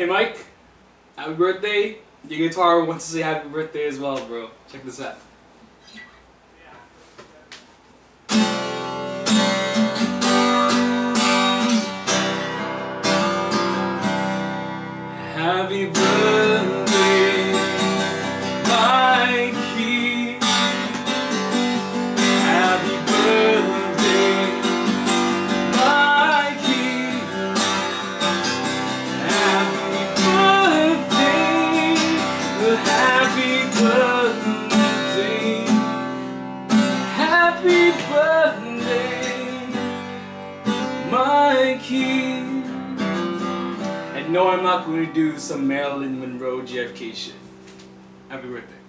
Hey Mike, happy birthday. Your guitar wants to say happy birthday as well, bro. Check this out. Happy birthday, happy birthday, happy birthday, Mikey. And no, I'm not going to do some Marilyn Monroe JFK shit. Happy birthday.